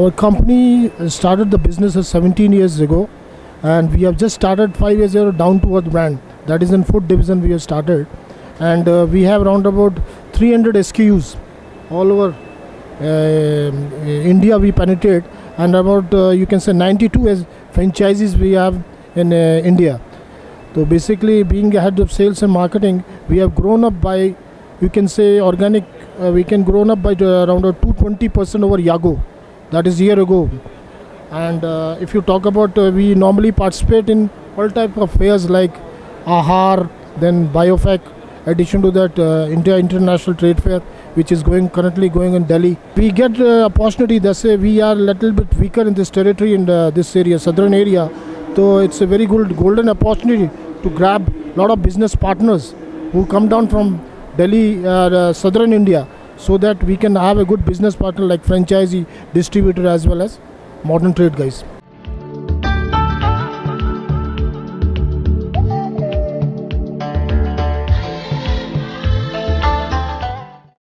Our company started the business uh, 17 years ago, and we have just started five years ago down to earth brand. That is in food division we have started, and uh, we have around about 300 SKUs all over uh, India. We penetrate, and about uh, you can say 92 as franchises we have in uh, India. So basically, being a head of sales and marketing, we have grown up by, you can say, organic. Uh, we can grown up by around uh, 220 percent over Yago, that is year ago. And uh, if you talk about, uh, we normally participate in all type of fairs like Aahar, then BioFach. Addition to that, uh, India International Trade Fair, which is going currently going in Delhi. We get uh, opportunity. That's say we are a little bit weaker in this territory in the, this area, southern area. So it's a very good golden opportunity to grab a lot of business partners who come down from Delhi, uh, uh, southern India, so that we can have a good business partner like franchisee, distributor, as well as modern trade guys.